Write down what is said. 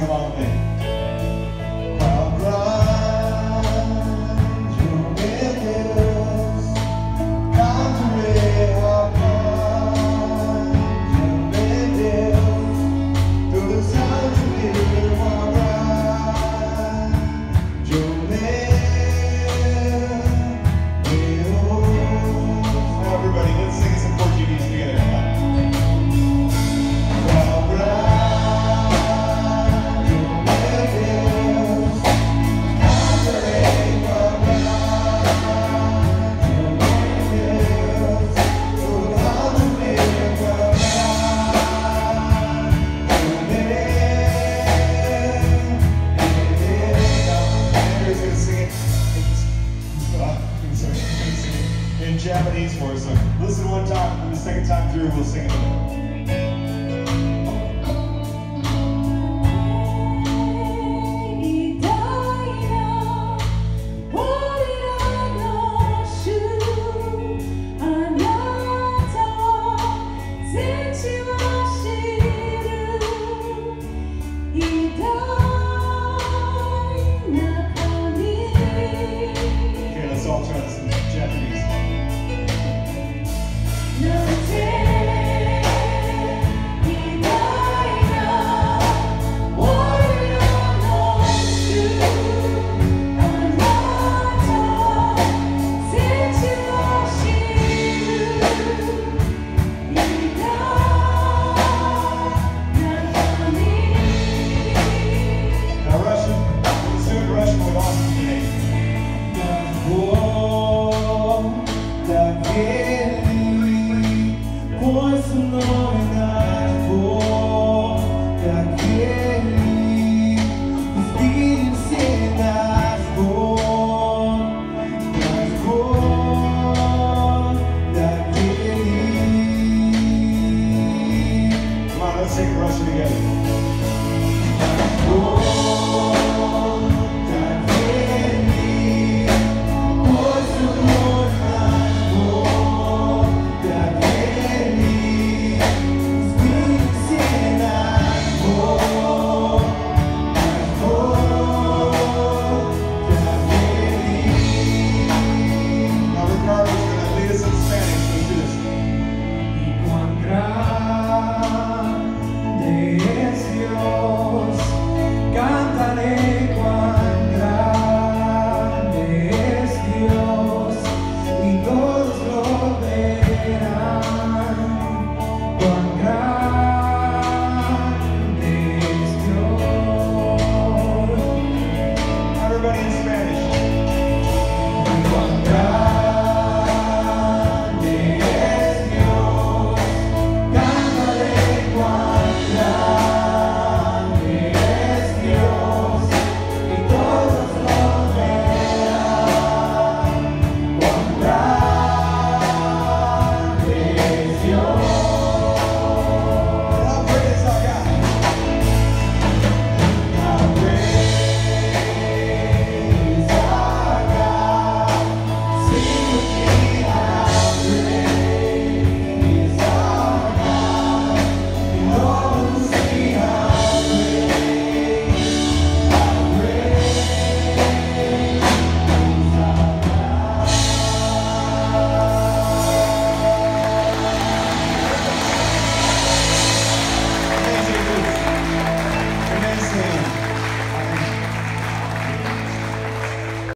Come on, that. these for us. So listen one time, and the second time through, we'll sing it. everyone in Spanish.